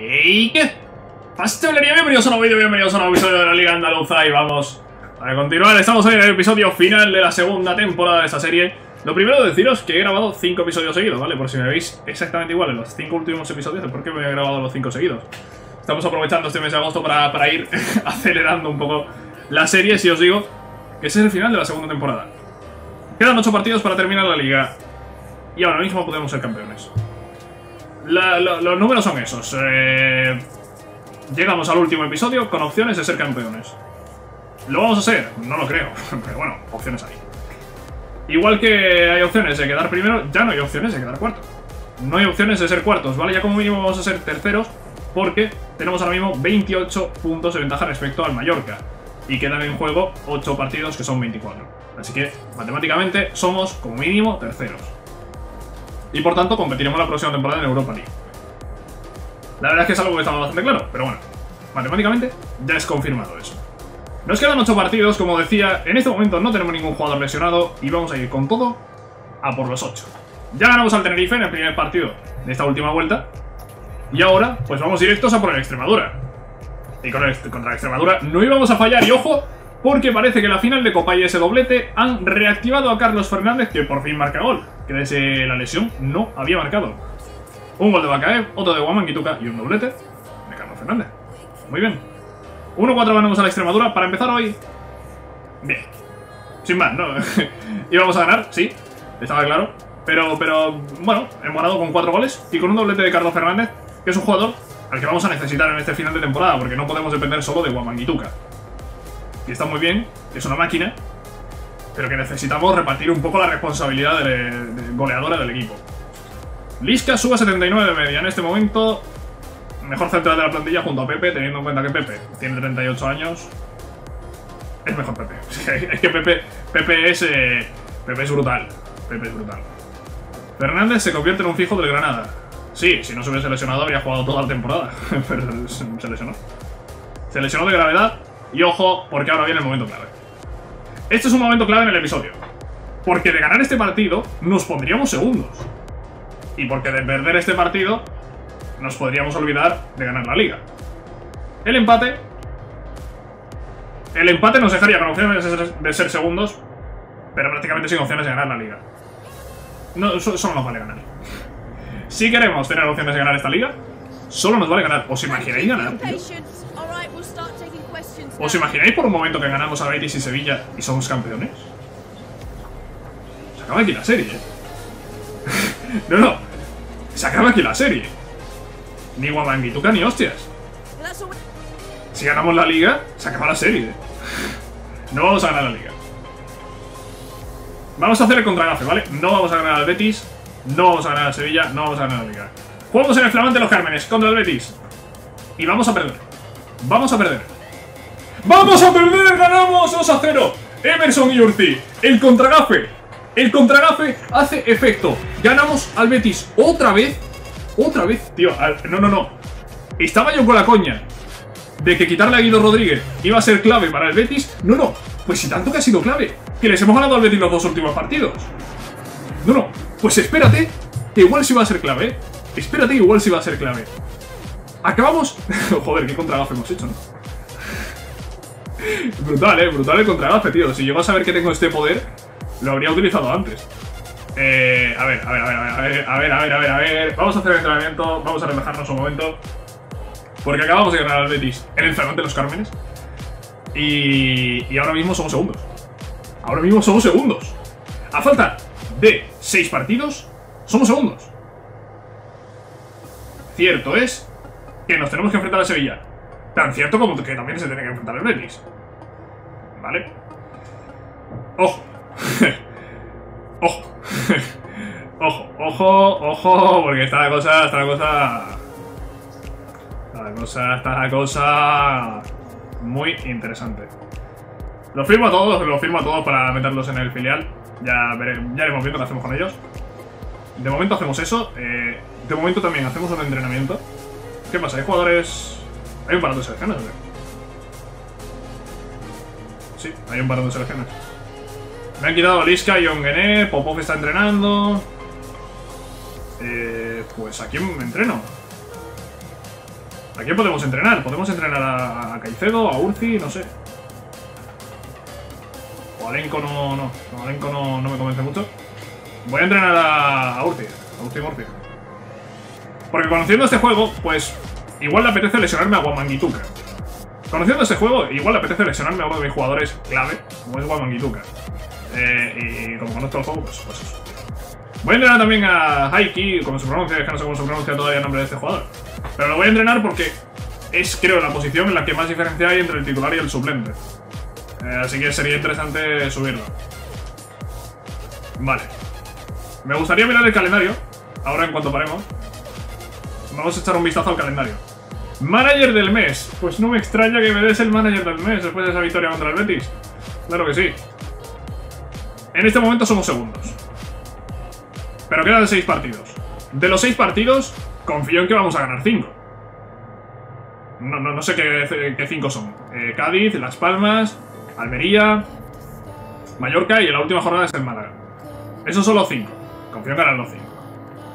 ¡Ey! Pastelería, bienvenidos a un nuevo vídeo, bienvenidos a un nuevo episodio de la Liga Andaluza y vamos a continuar, estamos hoy en el episodio final de la segunda temporada de esta serie Lo primero deciros que he grabado 5 episodios seguidos, ¿vale? Por si me veis exactamente igual en los 5 últimos episodios, ¿por qué me he grabado los 5 seguidos? Estamos aprovechando este mes de agosto para, para ir acelerando un poco la serie, si os digo que ese es el final de la segunda temporada Quedan 8 partidos para terminar la liga y ahora mismo podemos ser campeones la, lo, los números son esos. Eh, llegamos al último episodio con opciones de ser campeones. ¿Lo vamos a ser? No lo creo. Pero bueno, opciones hay. Igual que hay opciones de quedar primero, ya no hay opciones de quedar cuarto. No hay opciones de ser cuartos, ¿vale? Ya como mínimo vamos a ser terceros porque tenemos ahora mismo 28 puntos de ventaja respecto al Mallorca. Y quedan en juego 8 partidos que son 24. Así que matemáticamente somos como mínimo terceros y por tanto competiremos la próxima temporada en Europa League. La verdad es que es algo que estaba bastante claro, pero bueno, matemáticamente ya es confirmado eso. Nos quedan 8 partidos, como decía, en este momento no tenemos ningún jugador lesionado y vamos a ir con todo a por los 8. Ya ganamos al Tenerife en el primer partido de esta última vuelta y ahora pues vamos directos a por el Extremadura. Y con el, contra la Extremadura no íbamos a fallar y ojo, porque parece que la final de Copa y ese doblete han reactivado a Carlos Fernández, que por fin marca gol, que desde la lesión no había marcado. Un gol de Bacaev, otro de Guamanquituca y un doblete de Carlos Fernández. Muy bien. 1-4 ganamos a la Extremadura para empezar hoy. Bien. Sin más, ¿no? Íbamos a ganar, sí, estaba claro. Pero, pero, bueno, hemos ganado con 4 goles y con un doblete de Carlos Fernández, que es un jugador al que vamos a necesitar en este final de temporada, porque no podemos depender solo de Guamanquituca y está muy bien, es una máquina, pero que necesitamos repartir un poco la responsabilidad de, de goleadora del equipo. Liska sube a 79 de media en este momento, mejor central de la plantilla junto a Pepe, teniendo en cuenta que Pepe tiene 38 años. Es mejor Pepe. es que Pepe, Pepe es. Eh, Pepe es brutal. Pepe es brutal. Fernández se convierte en un fijo del Granada. Sí, si no se hubiese lesionado habría jugado toda la temporada. Pero se lesionó. Se lesionó de gravedad y ojo, porque ahora viene el momento clave. Este es un momento clave en el episodio. Porque de ganar este partido, nos pondríamos segundos. Y porque de perder este partido, nos podríamos olvidar de ganar la liga. El empate... El empate nos dejaría con opciones de ser, segundos, pero prácticamente sin opciones de ganar la liga. No, solo nos vale ganar. Si queremos tener opciones de ganar esta liga, solo nos vale ganar. ¿Os imagináis ganar? ¿Os imagináis por un momento que ganamos a Betis y Sevilla y somos campeones? Se acaba aquí la serie, ¿eh? no, no. Se acaba aquí la serie. Ni Guamanguituca ni hostias. Si ganamos la liga, se acaba la serie. no vamos a ganar la liga. Vamos a hacer el contragafe, ¿vale? No vamos a ganar al Betis, no vamos a ganar al Sevilla, no vamos a ganar la liga. Jugamos en el flamante de los Cármenes contra el Betis. Y vamos a perder. Vamos a perder. ¡Vamos a perder! ¡Ganamos 2 a 0! Emerson y Urti, el contragafe. El contragafe hace efecto. Ganamos al Betis otra vez. Otra vez, tío. No, no, no. Estaba yo con la coña de que quitarle a Guido Rodríguez iba a ser clave para el Betis. No, no. Pues si tanto que ha sido clave. Que les hemos ganado al Betis los dos últimos partidos. No, no. Pues espérate. Que igual sí va a ser clave. ¿eh? Espérate, igual sí va a ser clave. Acabamos... Joder, qué contragafe hemos hecho, ¿no? brutal, eh, brutal el contragafe, tío. Si llego a saber que tengo este poder, lo habría utilizado antes. Eh, a ver, a ver, a ver, a ver, a ver, a ver, a ver. Vamos a hacer el entrenamiento, vamos a relajarnos un momento. Porque acabamos de ganar al Betis en el Salón de los Cármenes. Y, y ahora mismo somos segundos. Ahora mismo somos segundos. A falta de 6 partidos, somos segundos. Cierto es que nos tenemos que enfrentar a Sevilla. Tan cierto como que también se tiene que enfrentar el Betis. ¿Vale? ¡Ojo! ¡Ojo! ¡Ojo! ¡Ojo! ¡Ojo! Porque está la cosa... Está la cosa... Está la cosa... Está la cosa... Muy interesante. Lo firmo a todos, lo firmo a todos para meterlos en el filial. Ya, veremos, ya iremos viendo qué hacemos con ellos. De momento hacemos eso. Eh, de momento también hacemos un entrenamiento. ¿Qué pasa? ¿Hay jugadores ¿Hay un parón de selecciones o qué? Sí, hay un parón de selecciones. Me han quitado Liska y Ongené, Popov está entrenando. Eh, pues aquí me entreno. ¿A quién podemos entrenar? Podemos entrenar a, a Caicedo, a Urzi, no sé. O Alenco no, no. Alenco no, no me convence mucho. Voy a entrenar a, a Urzi. A Urzi. Porque conociendo este juego, pues igual le apetece lesionarme a Wamangituka. Conociendo este juego, igual le apetece lesionarme a uno de mis jugadores clave, como es Wamangituka. Eh, y como conozco el juego, pues, pues eso. Voy a entrenar también a Haiki, como se pronuncia, es que no sé cómo se pronuncia todavía el nombre de este jugador. Pero lo voy a entrenar porque es, creo, la posición en la que más diferencia hay entre el titular y el suplente. Eh, así que sería interesante subirlo. Vale. Me gustaría mirar el calendario, ahora en cuanto paremos. Vamos a echar un vistazo al calendario. Manager del mes. Pues no me extraña que me des el manager del mes después de esa victoria contra el Betis. Claro que sí. En este momento somos segundos. Pero quedan seis partidos. De los seis partidos, confío en que vamos a ganar cinco. No, no, no sé qué, cinco son. Eh, Cádiz, Las Palmas, Almería, Mallorca y en la última jornada es el Málaga. Esos son los cinco. Confío en ganar los cinco.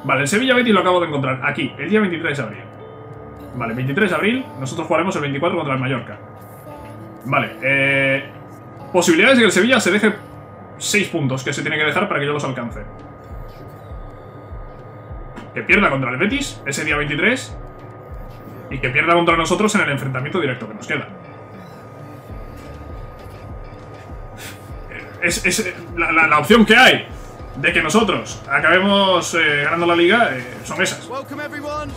Vale, el Sevilla Betis lo acabo de encontrar aquí, el día 23 de abril. Vale, 23 de abril, nosotros jugaremos el 24 contra el Mallorca. Vale, eh, posibilidades de que el Sevilla se deje 6 puntos que se tiene que dejar para que yo los alcance. Que pierda contra el Betis ese día 23 y que pierda contra nosotros en el enfrentamiento directo que nos queda. Es, es la, la- la opción que hay de que nosotros acabemos eh, ganando la liga eh, son esas.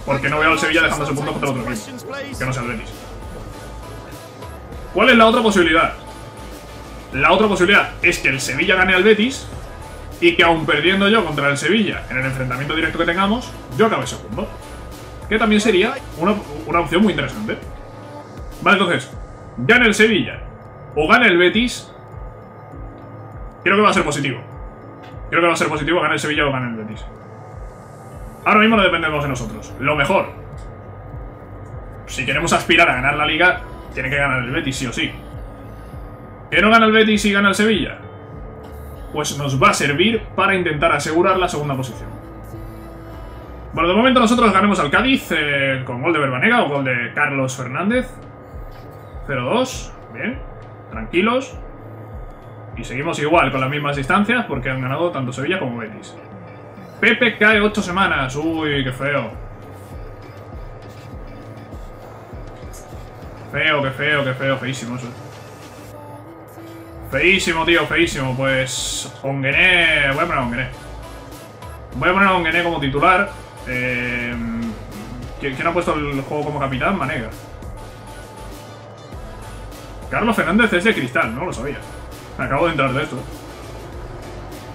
Porque no veo al Sevilla dejando ese punto contra otro equipo. que no sea el Betis. ¿Cuál es la otra posibilidad? La otra posibilidad es que el Sevilla gane al Betis y que aun perdiendo yo contra el Sevilla en el enfrentamiento directo que tengamos, yo acabe segundo. Que también sería una, una opción muy interesante. Vale, entonces, gane el Sevilla o gane el Betis, creo que va a ser positivo. Creo que va a ser positivo gane el Sevilla o gane el Betis. Ahora mismo no dependemos de nosotros. Lo mejor, si queremos aspirar a ganar la liga, tiene que ganar el Betis sí o sí. ¿Que no gana el Betis y gana el Sevilla? Pues nos va a servir para intentar asegurar la segunda posición. Bueno, de momento nosotros ganemos al Cádiz eh, con gol de Verbanega o gol de Carlos Fernández. 0-2, bien, tranquilos. Y seguimos igual con las mismas distancias porque han ganado tanto Sevilla como Betis. Pepe cae 8 semanas, uy, qué feo. Feo, qué feo, qué feo, feísimo eso. Feísimo, tío, feísimo. Pues Onguené... Voy a poner a Onguené. Voy a poner a Onguené como titular. Eh, ¿quién, ha puesto el juego como capitán? Manega. Carlos Fernández es de cristal, no lo sabía. Acabo de entrar de esto.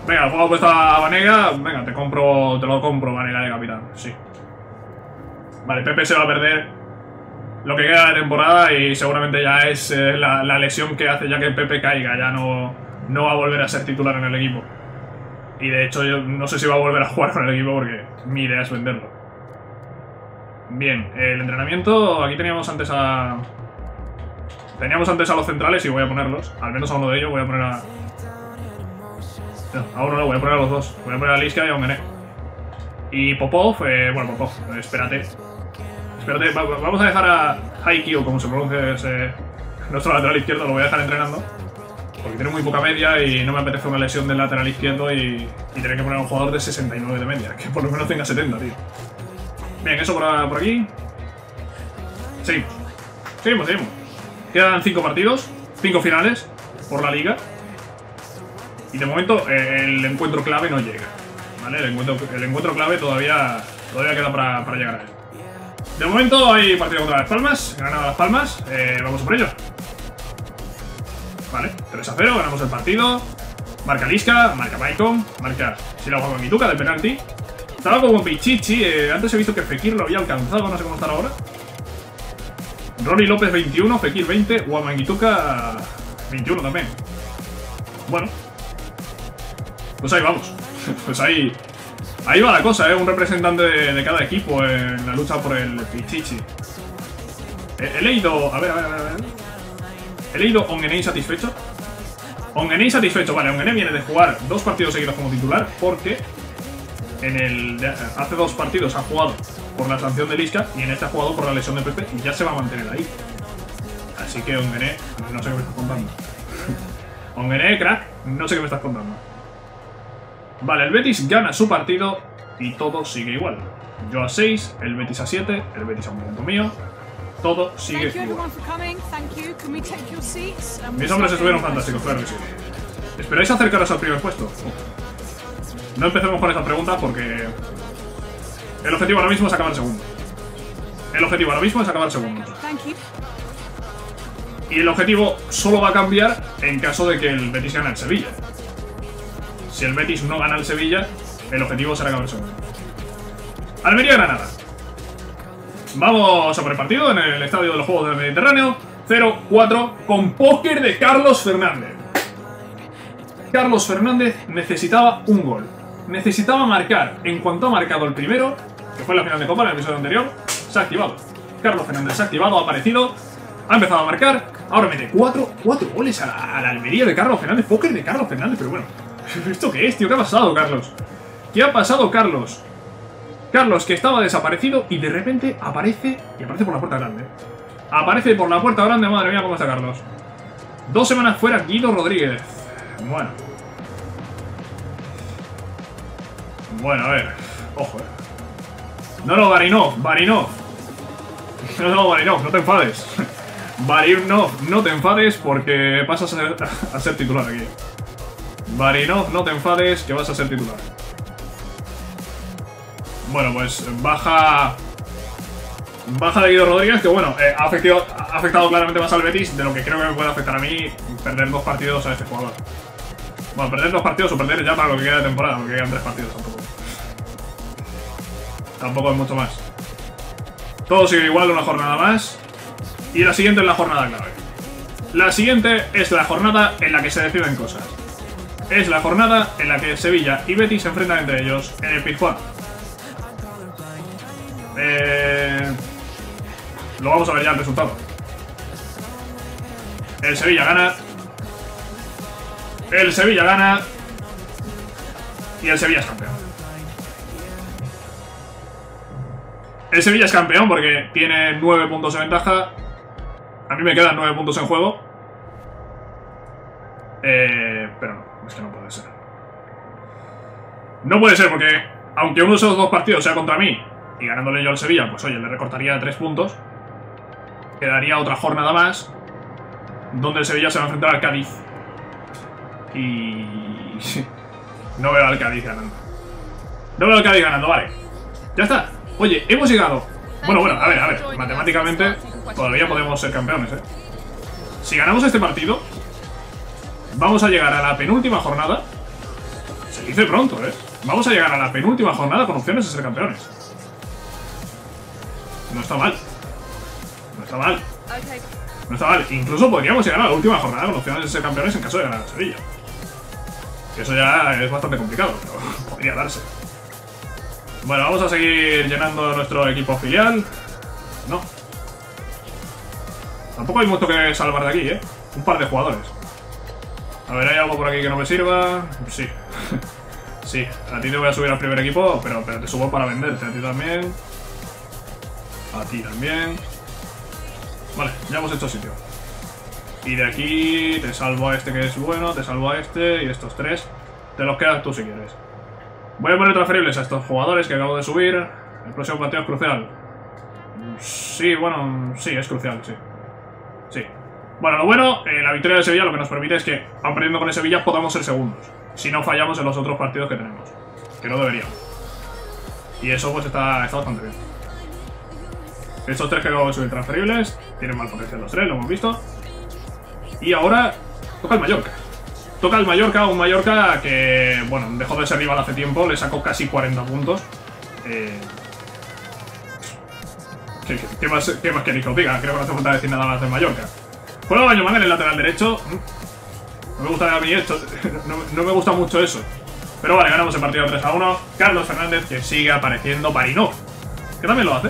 Venga, el juego a Vanega. Venga, te compro, te lo compro, Vanega de capitán. Sí. Vale, Pepe se va a perder lo que queda de temporada y seguramente ya es eh, la, la lesión que hace ya que Pepe caiga. Ya no, no va a volver a ser titular en el equipo. Y de hecho yo no sé si va a volver a jugar con el equipo porque mi idea es venderlo. Bien, el entrenamiento, aquí teníamos antes a... Teníamos antes a los centrales y voy a ponerlos. Al menos a uno de ellos voy a poner a... No, a uno no, voy a poner a los dos. Voy a poner a Liska y a Ongené. Y Popov, eh, bueno, Popov, eh, espérate. Espérate, va- va- vamos a dejar a Haiki, o como se pronuncia ese, nuestro lateral izquierdo, lo voy a dejar entrenando. Porque tiene muy poca media y no me apetece una lesión del lateral izquierdo y, y tener que poner a un jugador de 69 de media, que por lo menos tenga 70, tío. Bien, eso por, por aquí. Seguimos. Seguimos, seguimos. Quedan 5 partidos, 5 finales por la liga. Y de momento eh, el encuentro clave no llega. ¿Vale? El encuentro, clave todavía, todavía queda para, llegar a él. De momento hay partido contra Las Palmas, ganado Las Palmas, eh, vamos a por ello. Vale, 3 a 0, ganamos el partido. Marca Lisca, marca Maicon, marca Silao Mituca del penalti. Estaba como Pichichi, eh, antes he visto que Fekir lo había alcanzado, no sé cómo estará ahora. Ronnie López 21, Fekir 20, Wamangituka 21 también. Bueno. Pues ahí vamos. Pues ahí... Ahí va la cosa, ¿eh? Un representante de, cada equipo en la lucha por el Pichichi. He, leído... A ver, a ver, a ver. He leído insatisfecho. Insatisfecho, vale, Ongené viene de jugar dos partidos seguidos como titular porque en el hace dos partidos ha jugado por la sanción de Lisca y en este ha jugado por la lesión de Pepe y ya se va a mantener ahí. Así que Ongené, no sé qué me estás contando. Ongené, crack, no sé qué me estás contando. Vale, el Betis gana su partido y todo sigue igual. Yo a 6, el Betis a 7, el Betis a un punto mío. Todo sigue Thank you igual. everyone for coming. Thank you. Can we take your seats? And Mis hombres estuvieron fantásticos, claro que sí. ¿Esperáis acercaros al primer puesto? No empecemos con esa pregunta porque... El objetivo ahora mismo es acabar segundo. El objetivo ahora mismo es acabar segundo. Y el objetivo solo va a cambiar en caso de que el Betis gane el Sevilla. Si el Betis no gana el Sevilla, el objetivo será acabar segundo. Almería-Granada. Vamos a por el partido en el Estadio de los Juegos del Mediterráneo. 0-4 con póker de Carlos Fernández. Carlos Fernández necesitaba un gol. Necesitaba marcar. En cuanto ha marcado el primero, que fue la final de Copa, en el episodio anterior, se ha activado. Carlos Fernández se ha activado, ha aparecido, ha empezado a marcar. Ahora mete cuatro, goles a la, a Almería de Carlos Fernández. Póker de Carlos Fernández, pero bueno. ¿Esto qué es, tío? ¿Qué ha pasado, Carlos? ¿Qué ha pasado, Carlos? Carlos, que estaba desaparecido y de repente aparece y aparece por la puerta grande. Aparece por la puerta grande, madre mía, cómo está Carlos. Dos semanas fuera Guido Rodríguez. Bueno. Bueno, a ver. Ojo, eh. No, no, Barinov, Barinov. No, no, Barinov, no te enfades. Barinov, no te enfades porque pasas a ser, titular aquí. Barinov, no te enfades que vas a ser titular. Bueno, pues baja. Baja de Guido Rodríguez, que bueno, eh, ha, afectado, ha afectado claramente más al Betis de lo que creo que me puede afectar a mí perder dos partidos a este jugador. Bueno, perder dos partidos o perder ya para lo que queda de temporada, porque quedan tres partidos tampoco. Tampoco es mucho más. Todo sigue igual, una jornada más. Y la siguiente es la jornada clave. La siguiente es la jornada en la que se deciden cosas. Es la jornada en la que Sevilla y Betis se enfrentan entre ellos en el Pizjuán. Eh, lo vamos a ver ya el resultado. El Sevilla gana. El Sevilla gana. Y el Sevilla es campeón. El Sevilla es campeón porque tiene 9 puntos de ventaja. A mí me quedan 9 puntos en juego. Eh, pero no, es que no puede ser. No puede ser porque, aunque uno de esos dos partidos sea contra mí y ganándole yo al Sevilla, pues oye, le recortaría 3 puntos. Quedaría otra jornada más donde el Sevilla se va a enfrentar al Cádiz. Y. No veo al Cádiz ganando. No veo al Cádiz ganando, vale. Ya está. Oye, hemos llegado. Bueno, bueno, a ver, a ver. Matemáticamente todavía podemos ser campeones, ¿eh? Si ganamos este partido, vamos a llegar a la penúltima jornada. Se dice pronto, ¿eh? Vamos a llegar a la penúltima jornada con opciones de ser campeones. No está mal. No está mal. No está mal. Incluso podríamos llegar a la última jornada con opciones de ser campeones en caso de ganar a Sevilla. Que eso ya es bastante complicado, pero podría darse. Bueno, vamos a seguir llenando nuestro equipo filial. No. Tampoco hay mucho que salvar de aquí, ¿eh? Un par de jugadores. A ver, ¿hay algo por aquí que no me sirva? Sí. sí, a ti te voy a subir al primer equipo, pero, pero te subo para venderte. A ti también. A ti también. Vale, ya hemos hecho sitio. Y de aquí te salvo a este que es bueno, te salvo a este y estos tres. Te los quedas tú si quieres. Voy a poner transferibles a estos jugadores que acabo de subir. El próximo partido es crucial. Sí, bueno, sí, es crucial, sí. Sí. Bueno, lo bueno, eh, la victoria de Sevilla lo que nos permite es que, aun perdiendo con el Sevilla, podamos ser segundos. Si no fallamos en los otros partidos que tenemos. Que no deberíamos. Y eso pues está, está bastante bien. Estos tres que acabo de subir transferibles tienen mal potencial los tres, lo hemos visto. Y ahora toca el Mallorca. Toca el Mallorca, un Mallorca que, bueno, dejó de ser rival hace tiempo, le sacó casi 40 puntos. Eh... ¿Qué, más, ¿Qué más queréis que os diga? Creo que no hace falta decir nada más del Mallorca. Juega Bañoman en el lateral derecho. No me gusta a mí esto, no, me gusta mucho eso. Pero vale, ganamos el partido 3 a 1. Carlos Fernández que sigue apareciendo Parinov, que también lo hace.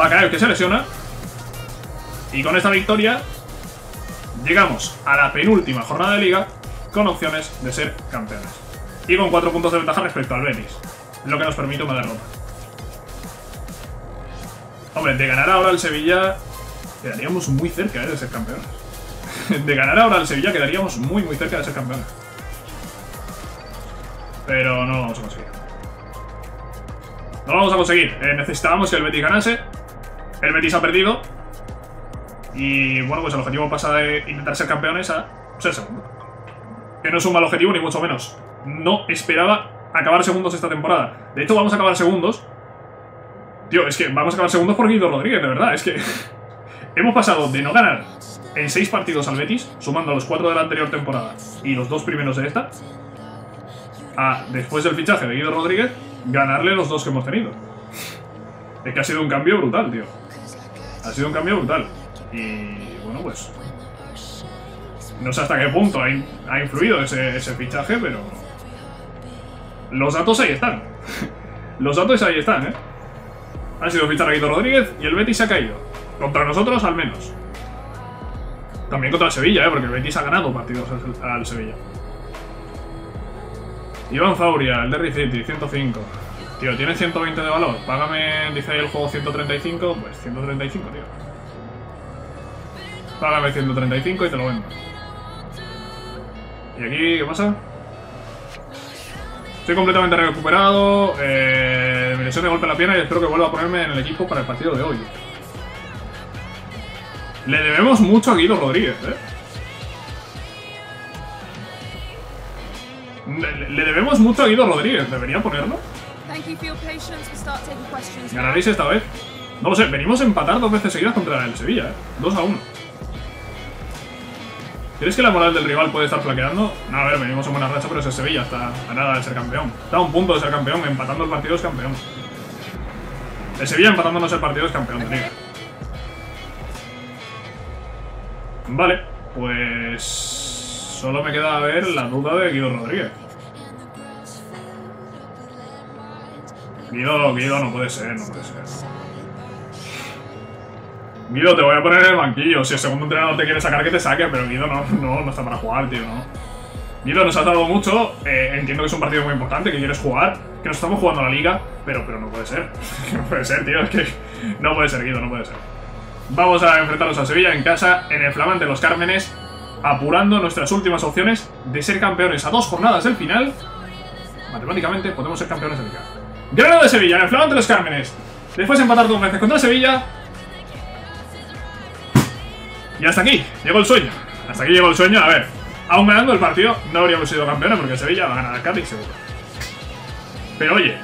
Va a caer que se lesiona. Y con esta victoria llegamos a la penúltima jornada de liga con opciones de ser campeones. Y con 4 puntos de ventaja respecto al Betis, lo que nos permite una derrota. Hombre, de ganar ahora el Sevilla, quedaríamos muy cerca ¿eh? de ser campeones. de ganar ahora el Sevilla, quedaríamos muy, muy cerca de ser campeones. Pero no lo vamos a conseguir. No lo vamos a conseguir. Eh, necesitábamos que el Betis ganase. El Betis ha perdido. Y bueno, pues el objetivo pasa de intentar ser campeones a ser segundo. Que no es un mal objetivo, ni mucho menos. No esperaba acabar segundos esta temporada. De hecho, vamos a acabar segundos. Tío, es que vamos a acabar segundos por Guido Rodríguez, de verdad. Es que hemos pasado de no ganar en seis partidos al Betis, sumando los cuatro de la anterior temporada y los dos primeros de esta, a, después del fichaje de Guido Rodríguez, ganarle los dos que hemos tenido. Es que ha sido un cambio brutal, tío. Ha sido un cambio brutal. Y bueno, pues... No sé hasta qué punto ha, in- ha influido ese, fichaje, pero... Los datos ahí están. Los datos ahí están, ¿eh? Ha sido fichar a Guido Rodríguez y el Betis se ha caído. Contra nosotros, al menos. También contra el Sevilla, ¿eh? Porque el Betis ha ganado partidos al, al Sevilla. Iván Fauria, el Derry City, 105. Tío, tiene 120 de valor. Págame, dice ahí el juego 135. Pues 135, tío. Págame 135 y te lo vendo. ¿Y aquí qué pasa? Estoy completamente recuperado. Eh, mi lesión de golpe en la pierna y espero que vuelva a ponerme en el equipo para el partido de hoy. Le debemos mucho a Guido Rodríguez, ¿eh? Le, le debemos mucho a Guido Rodríguez. ¿Debería ponerlo? ¿Ganaréis esta vez? No lo sé, venimos a empatar dos veces seguidas contra el Sevilla, ¿eh? 2 a 1. ¿Crees que la moral del rival puede estar flaqueando? No, a ver, venimos en buena racha, pero es el Sevilla, está a nada de ser campeón. Está a un punto de ser campeón, empatando el partido es campeón. El Sevilla empatándonos el partido es campeón de. Vale, pues... Solo me queda ver la duda de Guido Rodríguez. Guido, Guido, no puede ser, no puede ser. Guido, te voy a poner en el banquillo. Si el segundo entrenador te quiere sacar, que te saque, pero Guido no, no, no está para jugar, tío, no. Guido, nos has dado mucho. eh, entiendo que es un partido muy importante, que quieres jugar, que nos estamos jugando la liga, pero, pero no puede ser. no puede ser, tío, es que no puede ser, Guido, no puede ser. Vamos a enfrentarnos a Sevilla en casa, en el flamante Los Cármenes, apurando nuestras últimas opciones de ser campeones a dos jornadas del final. Matemáticamente podemos ser campeones de liga. Granada de Sevilla, en el flamante Los Cármenes. Después de empatar dos veces contra Sevilla, y hasta aquí, llegó el sueño. Hasta aquí llegó el sueño. A ver, aún ganando el partido, no habríamos sido campeones porque Sevilla va a ganar al Cádiz seguro. Pero oye,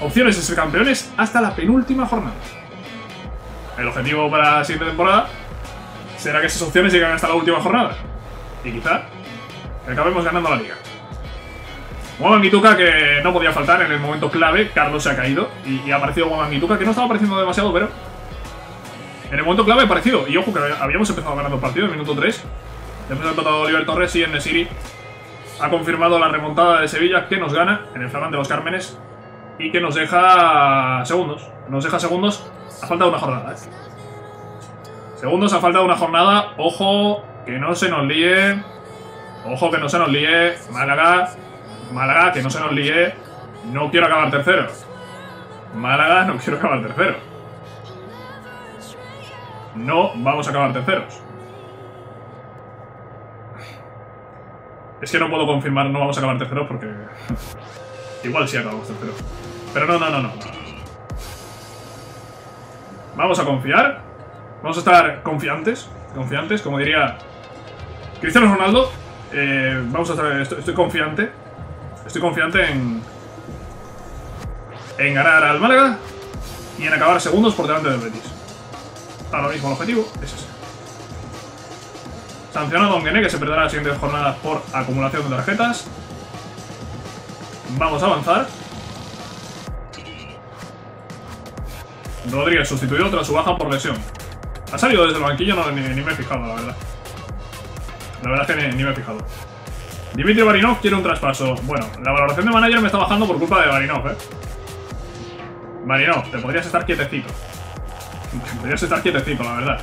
opciones de ser campeones hasta la penúltima jornada. El objetivo para la siguiente temporada será que esas opciones lleguen hasta la última jornada. Y quizá acabemos ganando la liga. Wamangituka que no podía faltar en el momento clave. Carlos se ha caído y, ha aparecido Wamangituka que no estaba apareciendo demasiado, pero en el momento clave parecido. Y ojo que habíamos empezado ganando el partido en minuto 3. Después ha empatado Oliver Torres y en Nesiri ha confirmado la remontada de Sevilla que nos gana en el flamante de los Cármenes y que nos deja segundos. Nos deja segundos a falta de una jornada. ¿eh? Segundos a falta de una jornada. Ojo que no se nos líe. Ojo que no se nos líe. Málaga. Málaga, que no se nos líe. No quiero acabar tercero. Málaga, no quiero acabar tercero. No vamos a acabar terceros. Es que no puedo confirmar no vamos a acabar terceros porque... Igual sí acabamos terceros. Pero no, no, no, no. Vamos a confiar. Vamos a estar confiantes. Confiantes, como diría Cristiano Ronaldo. Eh, vamos a estar... Estoy, estoy confiante. Estoy confiante en... En ganar al Málaga. Y en acabar segundos por delante del Betis. Ahora mismo el objetivo es ese. Sancionado a Onguene, que se perderá las siguientes jornadas por acumulación de tarjetas. Vamos a avanzar. Rodríguez sustituido tras su baja por lesión. Ha salido desde el banquillo, no, ni, me he fijado, la verdad. La verdad es que ni, ni me he fijado. Dimitri Barinov quiere un traspaso. Bueno, la valoración de manager me está bajando por culpa de Barinov, eh. Barinov, te podrías estar quietecito. Podrías estar quietecito, la verdad.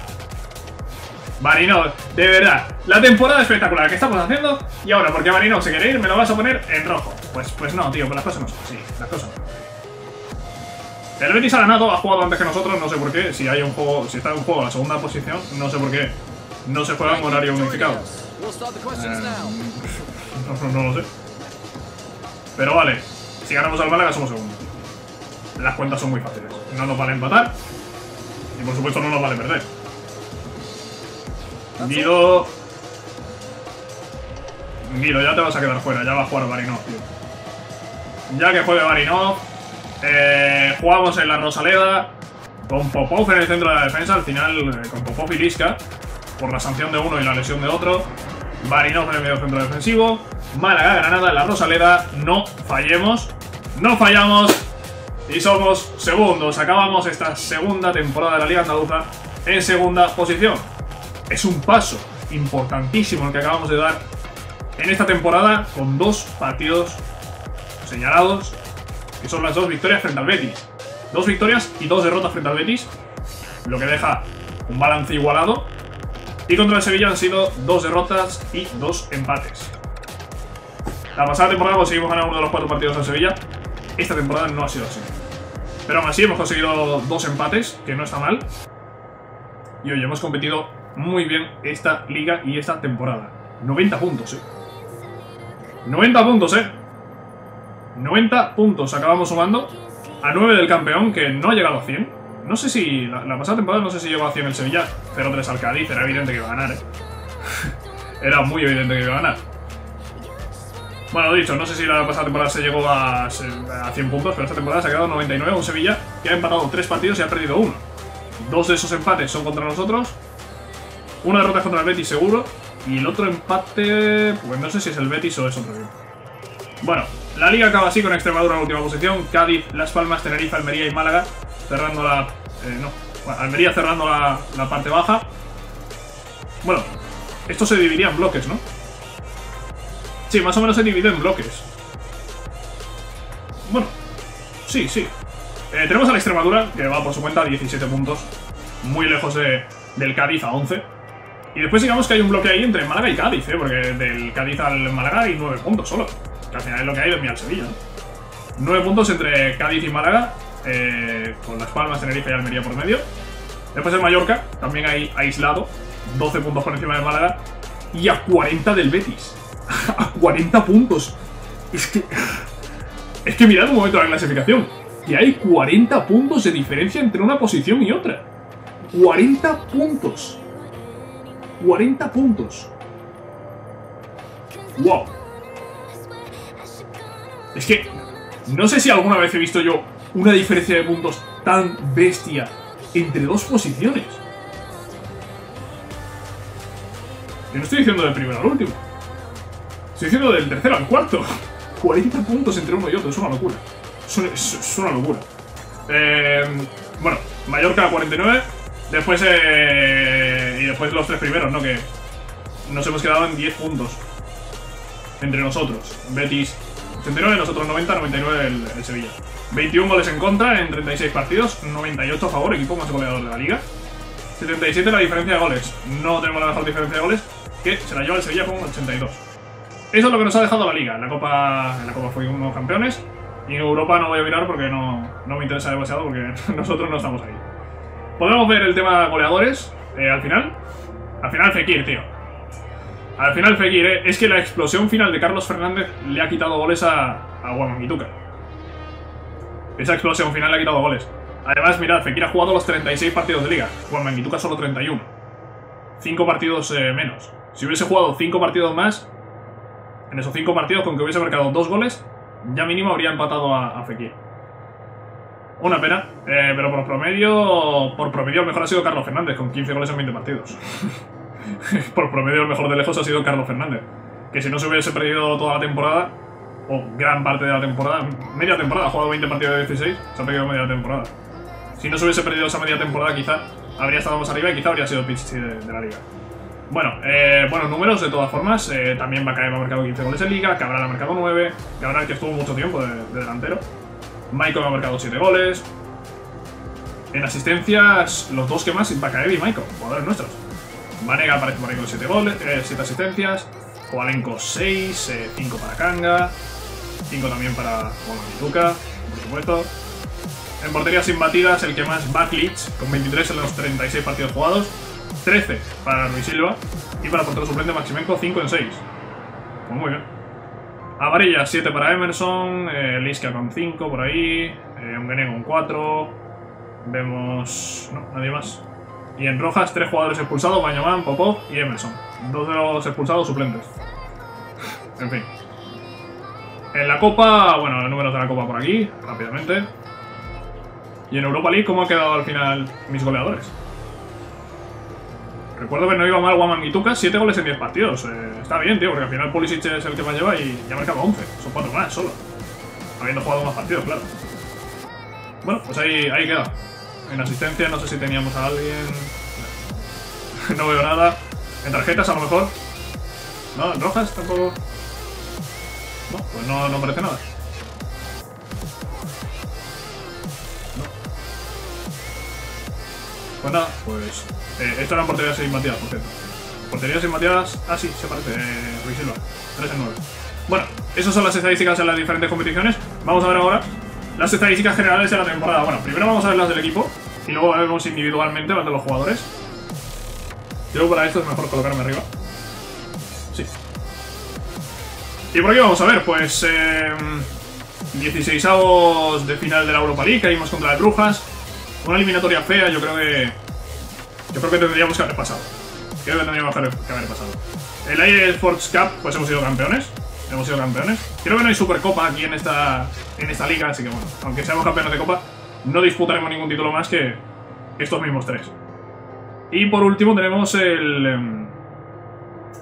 Marinov, de verdad, la temporada espectacular que estamos haciendo y ahora porque Marinov se quiere ir me lo vas a poner en rojo. Pues, pues no, tío, las cosas no son así, las cosas no. El Betis ha ha jugado antes que nosotros, no sé por qué. Si hay un juego, si está en un juego la segunda posición, no sé por qué. No se juega en horario unificado. Eh, no, lo sé. Pero vale, si ganamos al Málaga somos segundos. Las cuentas son muy fáciles. No nos vale empatar. Y por supuesto no nos vale perder. Guido... Guido, ya te vas a quedar fuera. Ya va a jugar Barinov, tío. Ya que juegue Barinov, eh, jugamos en la Rosaleda con Popov en el centro de la defensa, al final eh, con Popov y Liska, por la sanción de uno y la lesión de otro. Barinov en el medio centro defensivo. Málaga, Granada en la Rosaleda. No fallemos. No fallamos. Y somos segundos. Acabamos esta segunda temporada de la Liga Andaluza en segunda posición. Es un paso importantísimo el que acabamos de dar en esta temporada con dos partidos señalados que son las dos victorias frente al Betis. Dos victorias y dos derrotas frente al Betis, lo que deja un balance igualado. Y contra el Sevilla han sido dos derrotas y dos empates. La pasada temporada conseguimos ganar uno de los cuatro partidos al Sevilla. Esta temporada no ha sido así. Pero aún así hemos conseguido dos empates, que no está mal. Y hoy hemos competido muy bien esta liga y esta temporada. 90 puntos, eh. 90 puntos, eh. 90 puntos acabamos sumando a 9 del campeón, que no ha llegado a 100. No sé si... La, pasada temporada no sé si llegó a 100 el Sevilla. 0-3 al Cádiz, era evidente que iba a ganar, ¿eh? era muy evidente que iba a ganar. Bueno, dicho, no sé si la pasada temporada se llegó a, a 100 puntos, pero esta temporada se ha quedado 99 un Sevilla que ha empatado 3 partidos y ha perdido 1. Dos de esos empates son contra nosotros. Una derrota contra el Betis seguro. Y el otro empate... Pues no sé si es el Betis o es otro equipo. Bueno, la liga acaba así con Extremadura en última posición, Cádiz, Las Palmas, Tenerife, Almería y Málaga cerrando la... Eh, no, Almería cerrando la, la parte baja. Bueno, esto se dividía en bloques, ¿no? Sí, más o menos se divide en bloques. Bueno, sí, sí. Eh, tenemos a la Extremadura, que va por su cuenta a 17 puntos. Muy lejos de, del Cádiz a 11. Y después digamos que hay un bloque ahí entre Málaga y Cádiz, ¿eh? Porque del Cádiz al Málaga hay 9 puntos solo. Que al final es lo que hay de mi al Sevilla. 9 puntos entre Cádiz y Málaga, eh, con Las Palmas, Tenerife y Almería por medio. Después el Mallorca, también hay aislado, 12 puntos por encima de Málaga. Y a 40 del Betis. a 40 puntos. Es que... Es que mirad un momento la clasificación. Que hay 40 puntos de diferencia entre una posición y otra. 40 puntos. 40 puntos. ¡Wow! Es que no sé si alguna vez he visto yo una diferencia de puntos tan bestia entre dos posiciones. Yo no estoy diciendo del primero al último. Estoy diciendo del tercero al cuarto. 40 puntos entre uno y otro, es una locura. Es, una locura. Eh, bueno, Mallorca 49. Después, eh, y después los tres primeros, ¿no? Que nos hemos quedado en 10 puntos. Entre nosotros. Betis 89, nosotros 90, 99 el, Sevilla. 21 goles en contra en 36 partidos, 98 a favor, equipo más goleador de la liga. 77 la diferencia de goles. No tenemos la mejor diferencia de goles, que se la lleva el Sevilla con 82. Eso es lo que nos ha dejado la liga. En la Copa, en la Copa fuimos campeones. Y en Europa no voy a mirar porque no, no me interesa demasiado porque nosotros no estamos ahí. Podemos ver el tema goleadores eh, al final. Al final Fekir, tío. Al final Fekir, eh, es que la explosión final de Carlos Fernández le ha quitado goles a, a. Esa explosión final le ha quitado goles. Además, mirad, Fekir ha jugado los 36 partidos de liga. Guamangituca solo 31. 5 partidos eh, menos. Si hubiese jugado 5 partidos más, en esos 5 partidos, con que hubiese marcado 2 goles, ya mínimo habría empatado a, a Fekir. Una pena, eh, pero por promedio, por promedio el mejor ha sido Carlos Fernández, con 15 goles en 20 partidos. por promedio el mejor de lejos ha sido Carlos Fernández. Que si no se hubiese perdido toda la temporada, o gran parte de la temporada, media temporada, ha jugado 20 partidos de 16, se ha perdido media temporada. Si no se hubiese perdido esa media temporada, quizá habría estado más arriba y quizá habría sido Pichichi de, la liga. Bueno, eh, buenos números de todas formas. Eh, también Bakaev ha marcado 15 goles en liga, Cabral ha marcado 9, Cabral que estuvo mucho tiempo de, de delantero. Michael ha marcado 7 goles. En asistencias, los dos que más, Bakaev y Michael, jugadores nuestros. Vanega aparece por ahí con 7 goles, 7 eh, asistencias. Kovalenko 6, 5 para Kanga, 5 también para Duca, por supuesto. En portería sin batidas, el que más Backleach, con 23 en los 36 partidos jugados. 13 para Luis Silva. Y para portero suplente Maximenko, 5 en 6. Pues muy bien. Amarilla, 7 para Emerson. Eh, Liska con 5 por ahí. Eh, con 4. Vemos... No, nadie más. Y en rojas, 3 jugadores expulsados. Bañoman, Popov y Emerson. Dos de los expulsados suplentes. En fin. En la Copa, bueno, los números de la Copa por aquí, rápidamente. Y en Europa League, ¿cómo ha quedado al final mis goleadores? Recuerdo que no iba mal Guaman y Tuca, 7 goles en 10 partidos. Eh, está bien, tío, porque al final Pulisic es el que más lleva y ya ha marcado 11. Son 4 más solo. Habiendo jugado más partidos, claro. Bueno, pues ahí, ahí queda. En asistencia no sé si teníamos a alguien... no veo nada. En tarjetas a lo mejor. No, en rojas tampoco. No, pues no, no parece nada. No. Pues nada, pues... Eh, eran porterías sin batidas, por cierto. Porterías sin batidas... Ah, sí, se parece. Eh, Silva. 3 en 9. Bueno, esas son las estadísticas en las diferentes competiciones. Vamos a ver ahora las estadísticas generales de la temporada. Bueno, primero vamos a ver las del equipo. Y luego vemos individualmente las de los jugadores. Yo para esto es mejor colocarme arriba. Sí. Y por aquí vamos a ver, pues... Eh, 16 avos de final de la Europa League, caímos contra las Brujas. Una eliminatoria fea, yo creo que... Yo creo que tendríamos que haber pasado. Creo que tendríamos que haber pasado. El AIE Sports Cup, pues hemos sido campeones. Hemos sido campeones. Creo que no hay Supercopa aquí en esta, en esta liga, así que bueno, aunque seamos campeones de Copa, no disputaremos ningún título más que estos mismos tres. Y por último tenemos el... Em,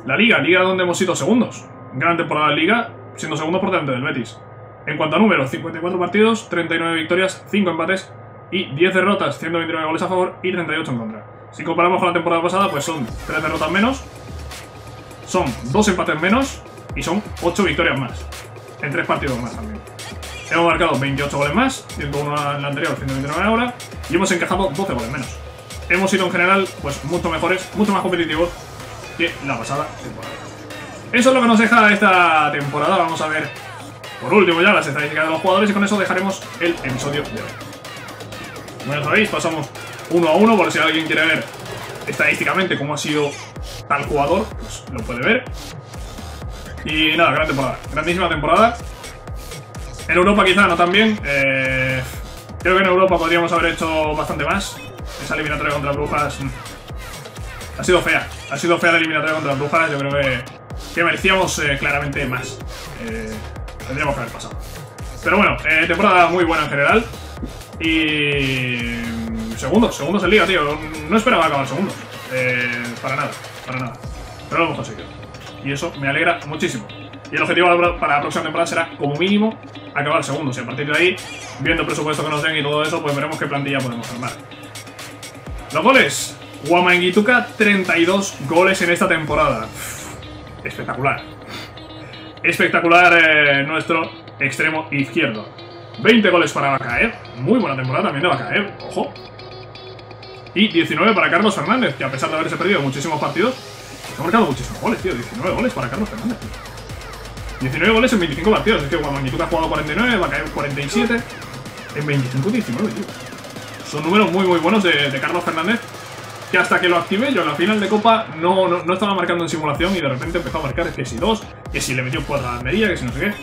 la Liga, Liga donde hemos sido segundos. Gran temporada de Liga, siendo segundos por delante del Betis. En cuanto a números, 54 partidos, 39 victorias, 5 empates y 10 derrotas, 129 goles a favor y 38 en contra. Si comparamos con la temporada pasada, pues son 3 derrotas menos, son 2 empates menos y son 8 victorias más. En 3 partidos más también. Hemos marcado 28 goles más, 101 en la anterior, 129 ahora, y hemos encajado 12 goles menos. Hemos sido en general pues mucho mejores, mucho más competitivos que la pasada temporada. Eso es lo que nos deja esta temporada. Vamos a ver por último ya las estadísticas de los jugadores y con eso dejaremos el episodio de hoy. Ya sabéis, pasamos uno a uno por si alguien quiere ver estadísticamente cómo ha sido tal jugador, pues lo puede ver. Y nada, gran temporada, grandísima temporada. En Europa quizá no tan bien. Eh, creo que en Europa podríamos haber hecho bastante más. Esa eliminatoria contra Brujas mm, ha sido fea. Ha sido fea la eliminatoria contra Brujas. Yo creo que, que merecíamos eh, claramente más. Eh, tendríamos que haber pasado. Pero bueno, temporada muy buena en general. Y... Segundos, segundos en liga, tío. No esperaba acabar segundos. para nada, para nada. Pero lo hemos conseguido. Y eso me alegra muchísimo. Y el objetivo para la próxima temporada será, como mínimo, acabar segundos. Y a partir de ahí, viendo el presupuesto que nos den y todo eso, pues veremos qué plantilla podemos armar. Los goles. Guamangituka, 32 goles en esta temporada. Espectacular. Espectacular eh, nuestro extremo izquierdo. 20 goles para Bacaev. Muy buena temporada también de Bacaev. Ojo. Y 19 para Carlos Fernández, que a pesar de haberse perdido muchísimos partidos, ha marcado muchísimos goles, tío. 19 goles para Carlos Fernández. 19 goles en 25 partidos. Es que Guamañituca ha jugado 49, va a caer 47. En 25, 19, tío. Son números muy, muy buenos de, Carlos Fernández. Que hasta que lo activé yo en la final de Copa no, no, estaba marcando en simulación y de repente empezó a marcar que si 2, que si le metió 4 a Almería, que si no sé qué.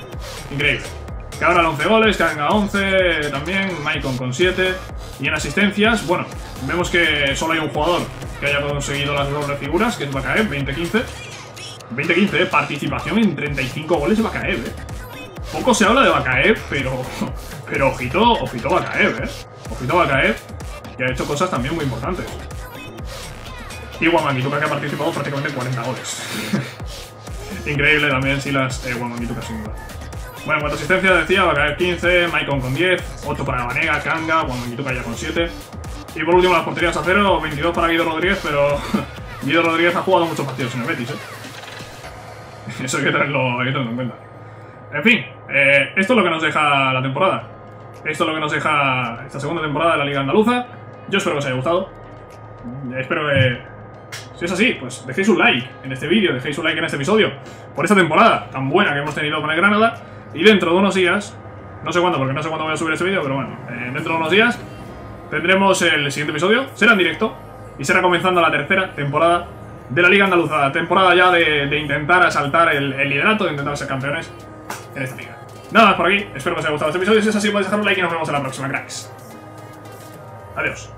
Increíble. Que ahora 11 goles, que haga 11 también, Maicon con 7. Y en asistencias, bueno, vemos que solo hay un jugador que haya conseguido las dobles figuras, que es Bakaev, 20-15. 20-15, ¿eh? participación en 35 goles de Bakaev, ¿eh? Poco se habla de Bakaev, pero, pero ojito, ojito Bakaev, ¿eh? Ojito Bakaev, que ha hecho cosas también muy importantes. Y Wamangituka que ha participado prácticamente en 40 goles. Increíble también si las eh, Wamangituka sin duda. Bueno, en cuanto a asistencia decía, Bakaev 15, Maicon con 10, 8 para Vanega, Kanga, Wamangituka ya con 7. Y por último las porterías a 0, 22 para Guido Rodríguez, pero Guido Rodríguez ha jugado muchos partidos en el Betis, ¿eh? Eso hay que tenerlo, hay que tenerlo en cuenta. En fin, eh, esto es lo que nos deja la temporada. Esto es lo que nos deja esta segunda temporada de la Liga Andaluza. Yo espero que os haya gustado. Espero que... Si es así, pues dejéis un like en este vídeo, dejéis un like en este episodio. Por esta temporada tan buena que hemos tenido con el Granada. Y dentro de unos días No sé cuándo, porque no sé cuándo voy a subir este vídeo, pero bueno, eh, dentro de unos días tendremos el siguiente episodio. Será en directo y será comenzando la tercera temporada de la Liga Andaluza. Temporada ya de, intentar asaltar el, liderato, de intentar ser campeones en esta liga. Nada más por aquí. Espero que os haya gustado este episodio. Si es así, podéis dejar un like y nos vemos en la próxima, cracks. Adiós.